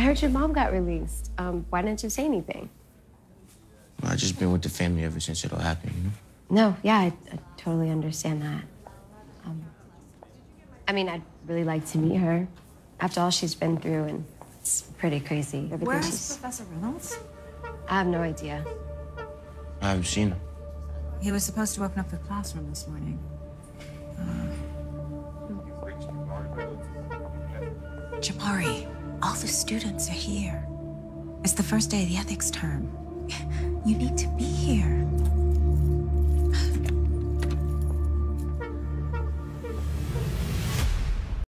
I heard your mom got released. Um, why didn't you say anything? Well, I've just been with the family ever since it all happened, you know? No, yeah, I, I totally understand that. Um, I mean, I'd really like to meet her after all she's been through, and it's pretty crazy. Everything Where is she's- Professor Reynolds? I have no idea. I haven't seen him. He was supposed to open up the classroom this morning. Uh, Jabari, all the students are here. It's the first day of the ethics term.